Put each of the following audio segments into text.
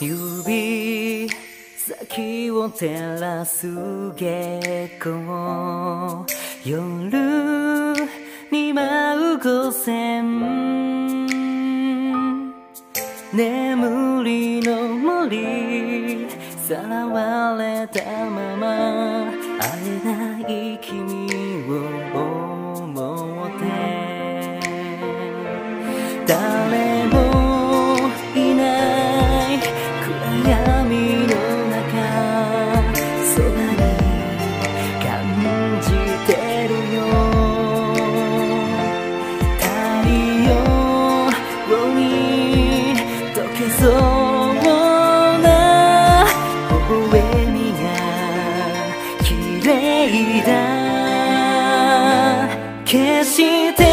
指先を照らす月光夜に舞う五線眠りの森さらわれたまま会えない君を思って。誰そうな微笑みが綺麗だ。決して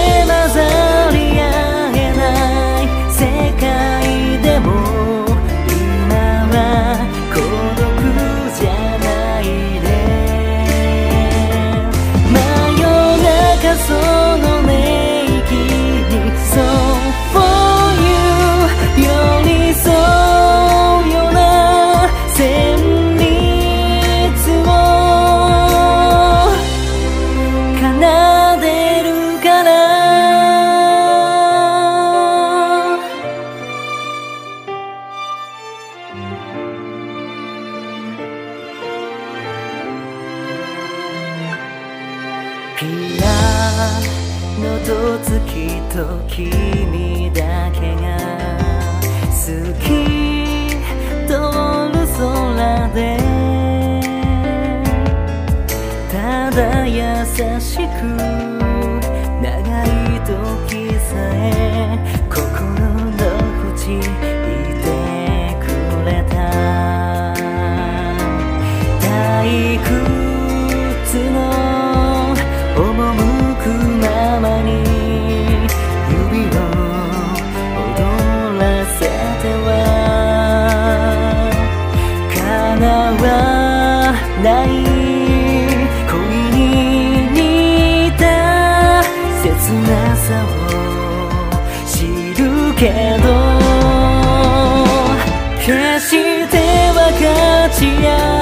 ピアノと月と君だけが好き。通る空でただ優しく長い時さえ心の淵ない恋に似た切なさを知るけど決して分かち合う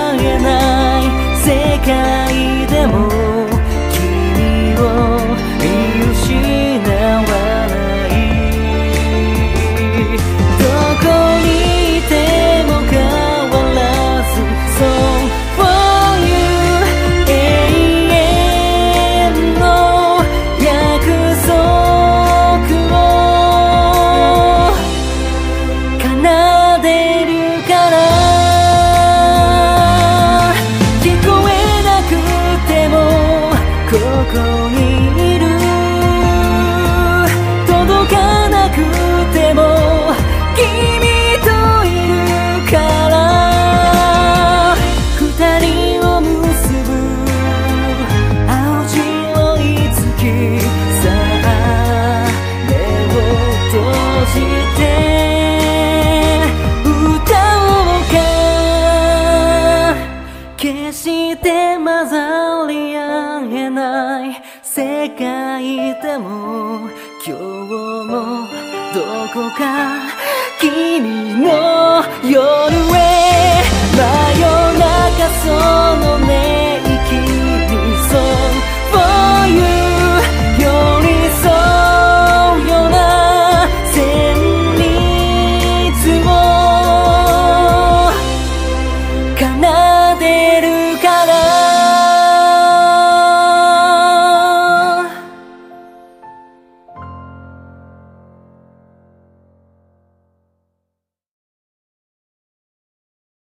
して混ざり合えない世界でも今日もどこか君の夜へ真夜中その音